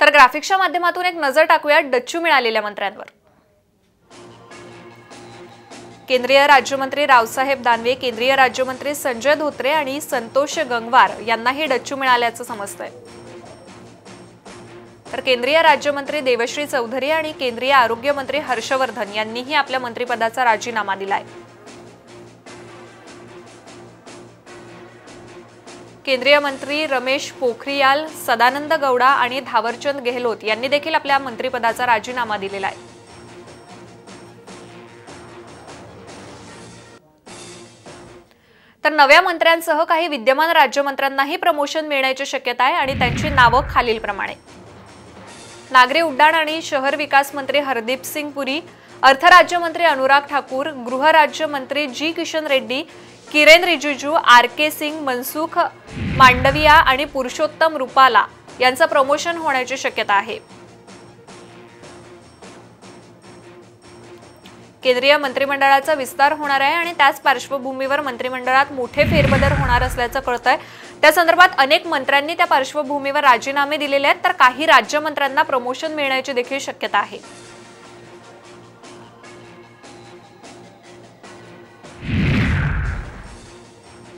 तर ग्राफिक्सच्या माध्यमातून एक नजर टाकूया डच्चू मिळालेल्या मंत्र्यांवर. केंद्रीय राज्यमंत्री रावसाहेब दानवे केंद्रीय राज्यमंत्री संजय धोत्रे आणि संतोष गंगवार यांनाही डच्चू मिळाल्याचं समजतंय. तर केंद्रीय राज्यमंत्री देवश्री चौधरी आणि केंद्रीय आरोग्यमंत्री हर्षवर्धन यांनीही आपल्या मंत्रिपदाचा राजीनामा दिलाय. केंद्रीय मंत्री रमेश पोखरियाल सदानंद गौडा आणि धावरचंद गेहलोत यांनी देखील आपल्या मंत्रिपदाचा राजीनामा दिलेला आहे. तर नव्या मंत्र्यांसह काही विद्यमान राज्यमंत्र्यांनाही प्रमोशन मिळण्याची शक्यता आहे आणि त्यांची नावं खालीलप्रमाणे. नागरी उड्डाण आणि शहर विकास मंत्री हरदीप सिंग पुरी अर्थराज्यमंत्री अनुराग ठाकूर गृहराज्यमंत्री G Kishan Reddy Kiren Rijiju R K Singh Mansukh Mandaviya आणि पुरुषोत्तम रुपाला यांचं प्रमोशन होण्याची शक्यता आहे. केंद्रीय मंत्रिमंडळाचा विस्तार होणार आहे आणि त्याच पार्श्वभूमीवर मंत्रिमंडळात मोठे फेरबदल होणार असल्याचं कळतंय. त्या संदर्भात अनेक मंत्र्यांनी त्या पार्श्वभूमीवर राजीनामे दिलेले आहेत तर काही राज्यमंत्र्यांना प्रमोशन मिळण्याची देखील शक्यता आहे.